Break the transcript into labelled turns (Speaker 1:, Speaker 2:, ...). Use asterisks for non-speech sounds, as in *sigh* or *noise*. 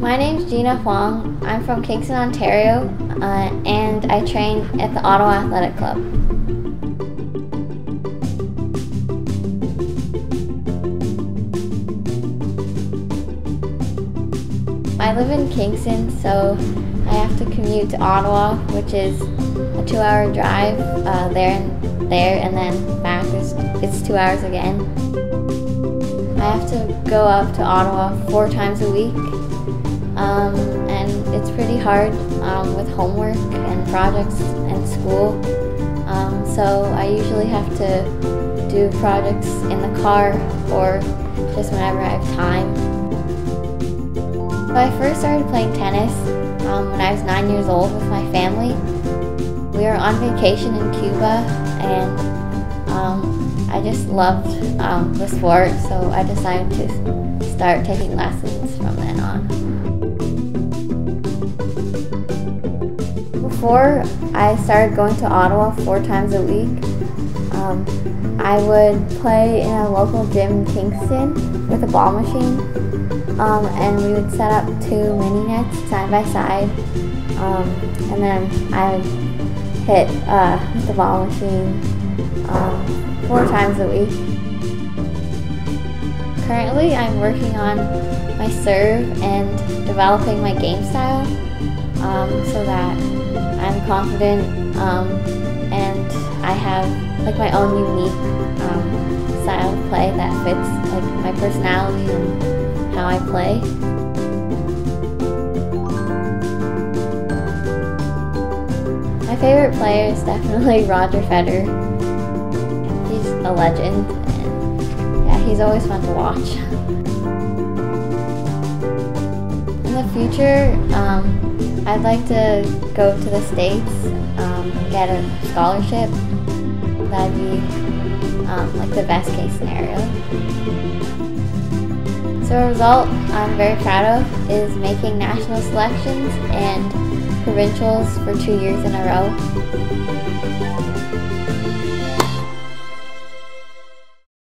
Speaker 1: My name's Gena Huang. I'm from Kingston, Ontario, uh, and I train at the Ottawa Athletic Club. I live in Kingston, so I have to commute to Ottawa, which is a two-hour drive uh, there and there, and then back. It's, it's two hours again. I have to go up to Ottawa four times a week, um, and it's pretty hard um, with homework and projects and school. Um, so I usually have to do projects in the car or just whenever I have time. So I first started playing tennis um, when I was nine years old with my family. We were on vacation in Cuba and um, I just loved um, the sport, so I decided to start taking lessons from then on. Before I started going to Ottawa four times a week, um, I would play in a local gym in Kingston with a ball machine, um, and we would set up two mini nets side by side, um, and then I would hit uh, the ball machine um, four times a week. Currently, I'm working on my serve and developing my game style um, so that confident um, and I have like my own unique um, style of play that fits like my personality and how I play. My favorite player is definitely *laughs* Roger Federer. He's a legend and yeah, he's always fun to watch. *laughs* In the future, um, I'd like to go to the States, um, get a scholarship. That'd be um, like the best case scenario. So a result I'm very proud of is making national selections and provincials for two years in a row.